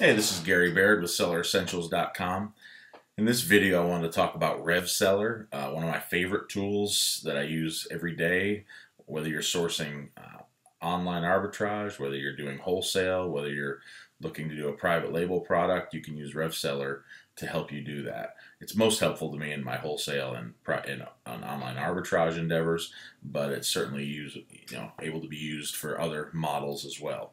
Hey, this is Gary Baird with SellerEssentials.com. In this video, I wanted to talk about RevSeller, uh, one of my favorite tools that I use every day, whether you're sourcing uh, online arbitrage, whether you're doing wholesale, whether you're looking to do a private label product, you can use RevSeller to help you do that. It's most helpful to me in my wholesale and on online arbitrage endeavors, but it's certainly you know, able to be used for other models as well.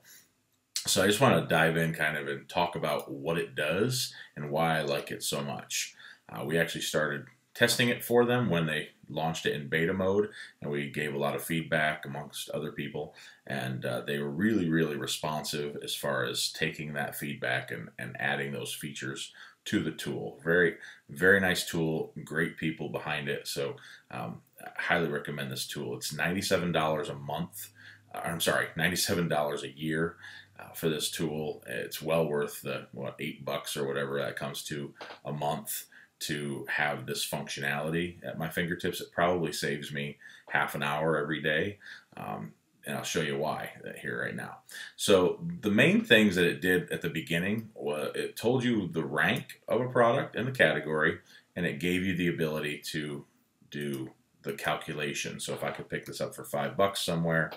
So I just want to dive in kind of and talk about what it does and why I like it so much. Uh, we actually started testing it for them when they launched it in beta mode and we gave a lot of feedback amongst other people and uh, they were really really responsive as far as taking that feedback and, and adding those features to the tool. Very very nice tool great people behind it. So um, I highly recommend this tool. It's $97 a month uh, I'm sorry $97 a year uh, for this tool. It's well worth the what eight bucks or whatever that comes to a month to have this functionality at my fingertips. It probably saves me half an hour every day. Um, and I'll show you why here right now. So the main things that it did at the beginning was it told you the rank of a product in the category, and it gave you the ability to do the calculation. So if I could pick this up for five bucks somewhere,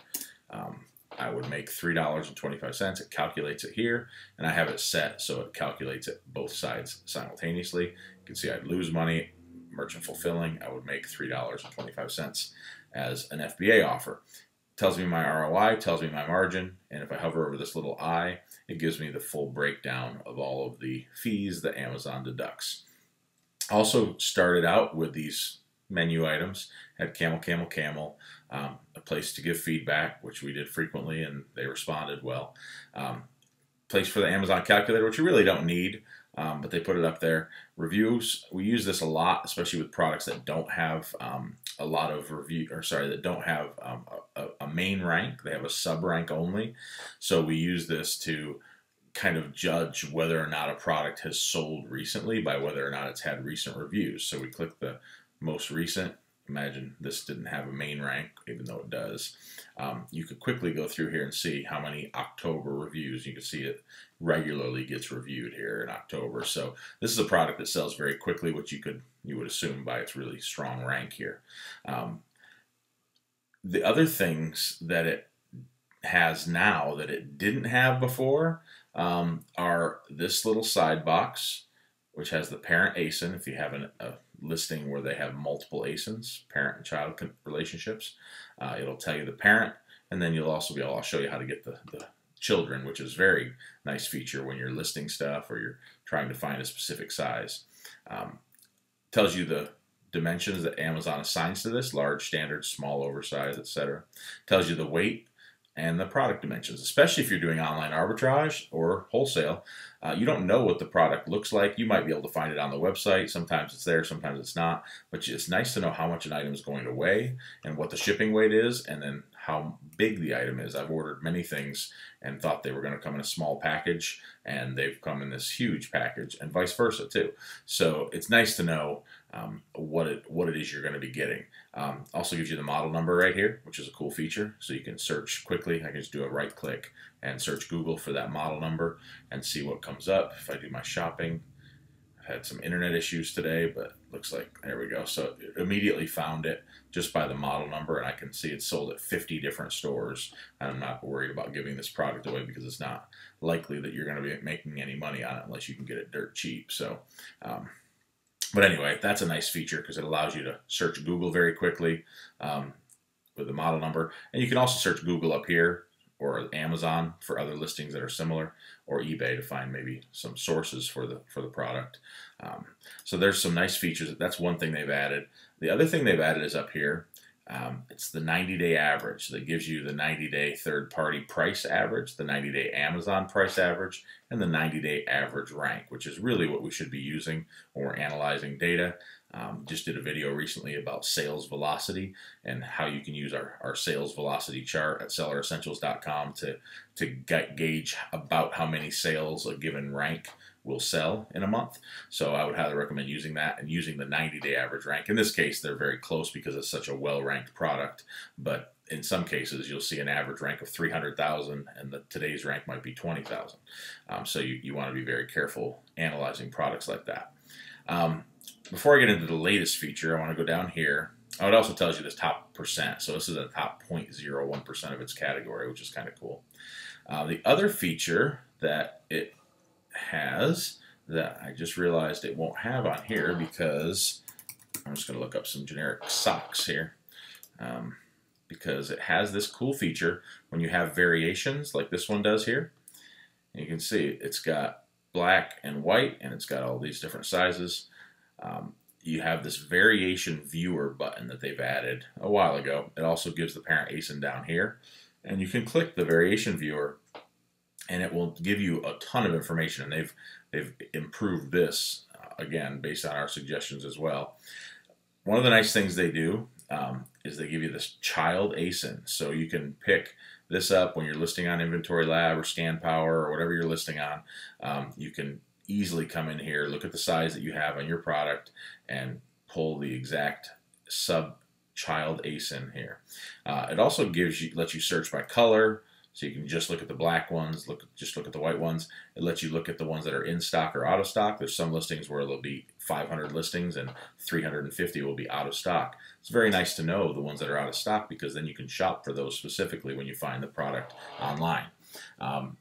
um, I would make $3.25. It calculates it here, and I have it set so it calculates it both sides simultaneously. You can see I'd lose money, merchant fulfilling, I would make $3.25 as an FBA offer. Tells me my ROI, tells me my margin, and if I hover over this little I, it gives me the full breakdown of all of the fees that Amazon deducts. Also started out with these menu items, had camel, camel, camel, um, a place to give feedback, which we did frequently, and they responded well. Um, place for the Amazon calculator, which you really don't need, um, but they put it up there. Reviews, we use this a lot, especially with products that don't have um, a lot of review, or sorry, that don't have um, a, a main rank. They have a sub rank only. So we use this to kind of judge whether or not a product has sold recently by whether or not it's had recent reviews. So we click the most recent imagine this didn't have a main rank, even though it does. Um, you could quickly go through here and see how many October reviews. You can see it regularly gets reviewed here in October. So this is a product that sells very quickly, which you could you would assume by its really strong rank here. Um, the other things that it has now that it didn't have before um, are this little side box, which has the parent ASIN. If you have an, a listing where they have multiple ASINs, parent and child relationships. Uh, it'll tell you the parent, and then you'll also be able, I'll show you how to get the, the children, which is very nice feature when you're listing stuff or you're trying to find a specific size. Um, tells you the dimensions that Amazon assigns to this, large, standard, small, oversized, etc. Tells you the weight and the product dimensions, especially if you're doing online arbitrage or wholesale. Uh, you don't know what the product looks like. You might be able to find it on the website. Sometimes it's there, sometimes it's not. But it's nice to know how much an item is going to weigh and what the shipping weight is, and then how big the item is. I've ordered many things and thought they were going to come in a small package, and they've come in this huge package, and vice versa too. So it's nice to know um, what it what it is you're going to be getting. Um, also gives you the model number right here, which is a cool feature. So you can search quickly. I can just do a right click and search Google for that model number and see what comes up. If I do my shopping, had some internet issues today, but looks like there we go. So immediately found it just by the model number, and I can see it's sold at 50 different stores. And I'm not worried about giving this product away because it's not likely that you're going to be making any money on it unless you can get it dirt cheap. So. Um, but anyway, that's a nice feature because it allows you to search Google very quickly um, with the model number. And you can also search Google up here or Amazon for other listings that are similar, or eBay to find maybe some sources for the for the product. Um, so there's some nice features. That's one thing they've added. The other thing they've added is up here. Um, it's the 90 day average that gives you the 90 day third party price average, the 90 day Amazon price average, and the 90 day average rank, which is really what we should be using when we're analyzing data. Um, just did a video recently about sales velocity and how you can use our, our sales velocity chart at selleressentials.com to, to get, gauge about how many sales a given rank will sell in a month. So I would highly recommend using that and using the 90 day average rank. In this case, they're very close because it's such a well ranked product, but in some cases, you'll see an average rank of 300,000, and the, today's rank might be 20,000. Um, so you, you want to be very careful analyzing products like that. Um, before I get into the latest feature, I want to go down here. Oh, it also tells you the top percent. So this is the top 0.01% of its category, which is kind of cool. Uh, the other feature that it has that I just realized it won't have on here because I'm just going to look up some generic socks here. Um, because it has this cool feature when you have variations like this one does here. You can see it's got black and white and it's got all these different sizes. Um, you have this variation viewer button that they've added a while ago. It also gives the parent ASIN down here. And you can click the variation viewer and it will give you a ton of information. And they've, they've improved this, uh, again, based on our suggestions as well. One of the nice things they do um, is they give you this child ASIN. So you can pick this up when you're listing on Inventory Lab or Scan Power or whatever you're listing on. Um, you can easily come in here, look at the size that you have on your product, and pull the exact sub child ASIN here. Uh, it also gives you lets you search by color, so you can just look at the black ones, look just look at the white ones. It lets you look at the ones that are in stock or out of stock. There's some listings where there'll be 500 listings and 350 will be out of stock. It's very nice to know the ones that are out of stock because then you can shop for those specifically when you find the product online. Um,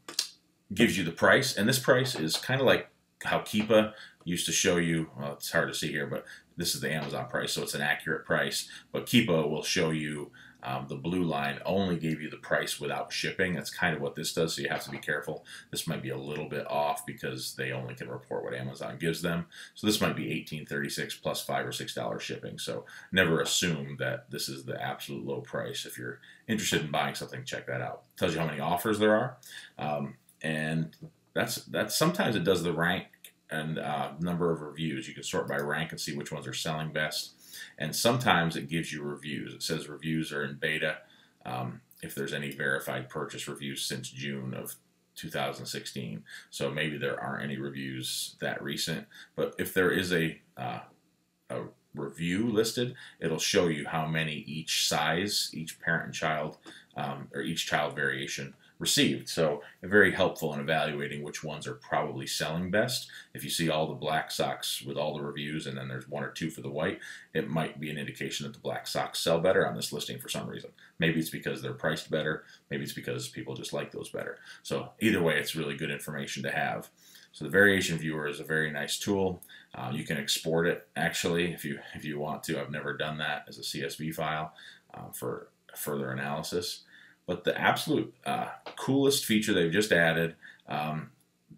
gives you the price, and this price is kind of like how Keepa used to show you. Well, it's hard to see here, but this is the Amazon price, so it's an accurate price. But Keepa will show you um, the blue line only gave you the price without shipping. That's kind of what this does, so you have to be careful. This might be a little bit off because they only can report what Amazon gives them. So this might be 1836 plus five or six dollars shipping. So never assume that this is the absolute low price. If you're interested in buying something, check that out. It tells you how many offers there are, um, and that's that's sometimes it does the rank and uh, number of reviews. You can sort by rank and see which ones are selling best. And sometimes it gives you reviews. It says reviews are in beta. Um, if there's any verified purchase reviews since June of 2016. So maybe there aren't any reviews that recent. But if there is a, uh, a review listed, it'll show you how many each size, each parent and child, um, or each child variation received. So very helpful in evaluating which ones are probably selling best. If you see all the black socks with all the reviews and then there's one or two for the white, it might be an indication that the black socks sell better on this listing for some reason. Maybe it's because they're priced better. Maybe it's because people just like those better. So either way, it's really good information to have. So the variation viewer is a very nice tool. Uh, you can export it actually if you if you want to. I've never done that as a CSV file uh, for further analysis. But the absolute uh, coolest feature they've just added, um,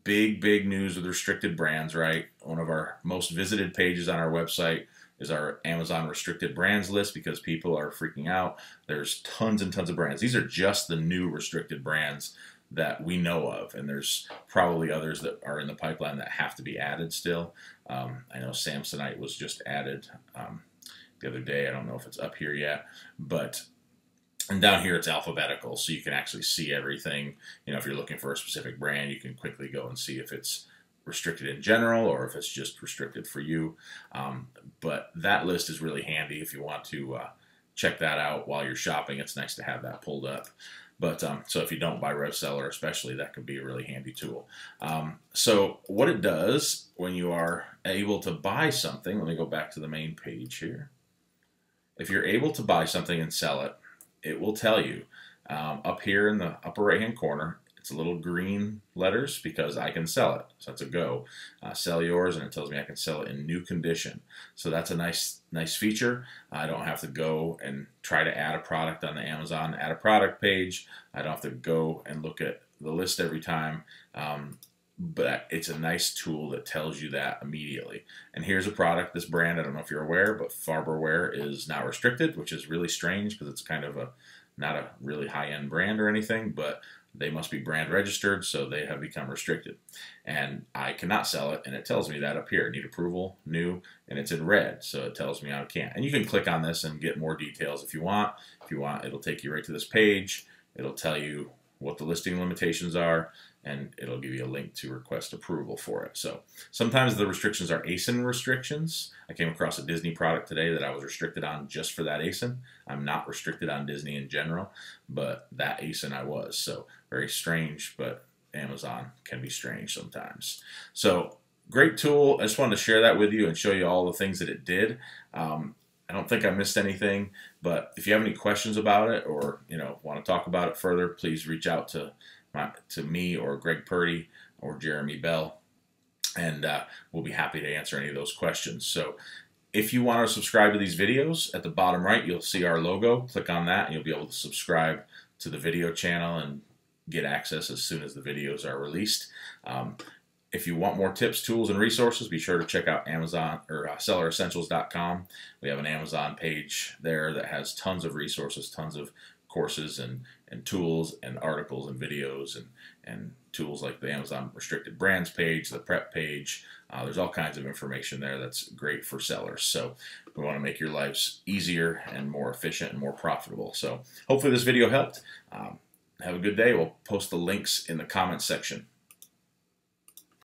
big, big news with restricted brands, right? One of our most visited pages on our website is our Amazon restricted brands list because people are freaking out. There's tons and tons of brands. These are just the new restricted brands that we know of, and there's probably others that are in the pipeline that have to be added still. Um, I know Samsonite was just added um, the other day. I don't know if it's up here yet, but and down here it's alphabetical, so you can actually see everything. You know, if you're looking for a specific brand, you can quickly go and see if it's restricted in general or if it's just restricted for you. Um, but that list is really handy if you want to uh, check that out while you're shopping. It's nice to have that pulled up. But um, so if you don't buy RevSeller, especially, that could be a really handy tool. Um, so what it does when you are able to buy something, let me go back to the main page here. If you're able to buy something and sell it, it will tell you um, up here in the upper right hand corner it's a little green letters because I can sell it. So that's a go. Uh, sell yours, and it tells me I can sell it in new condition. So that's a nice, nice feature. I don't have to go and try to add a product on the Amazon add a product page. I don't have to go and look at the list every time. Um, but it's a nice tool that tells you that immediately. And here's a product, this brand, I don't know if you're aware, but Farberware is now restricted, which is really strange because it's kind of a not a really high-end brand or anything, but they must be brand registered, so they have become restricted. And I cannot sell it, and it tells me that up here. Need approval, new, and it's in red, so it tells me I can't. And you can click on this and get more details if you want. If you want, it'll take you right to this page. It'll tell you what the listing limitations are, and it'll give you a link to request approval for it. So sometimes the restrictions are ASIN restrictions. I came across a Disney product today that I was restricted on just for that ASIN. I'm not restricted on Disney in general, but that ASIN I was. So very strange, but Amazon can be strange sometimes. So great tool. I just wanted to share that with you and show you all the things that it did. Um, I don't think I missed anything, but if you have any questions about it or you know want to talk about it further, please reach out to my, to me or Greg Purdy or Jeremy Bell, and uh, we'll be happy to answer any of those questions. So if you want to subscribe to these videos, at the bottom right, you'll see our logo. Click on that and you'll be able to subscribe to the video channel and get access as soon as the videos are released. Um, if you want more tips, tools, and resources, be sure to check out Amazon or uh, selleressentials.com. We have an Amazon page there that has tons of resources, tons of courses and, and tools and articles and videos and, and tools like the Amazon restricted brands page, the prep page. Uh, there's all kinds of information there that's great for sellers. So we want to make your lives easier and more efficient and more profitable. So hopefully this video helped. Um, have a good day. We'll post the links in the comments section.